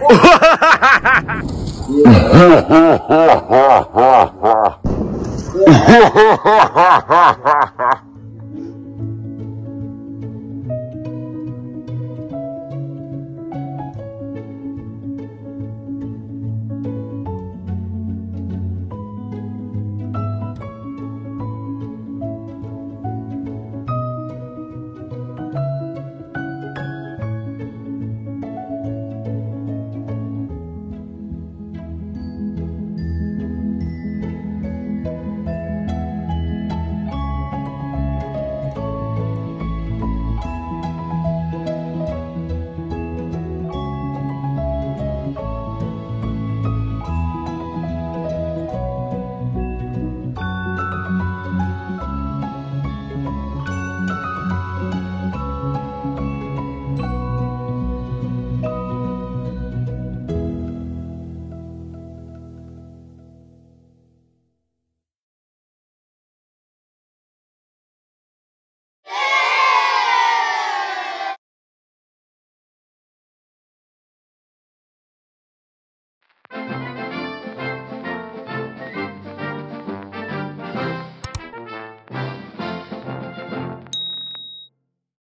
Ha ha ha ha ha!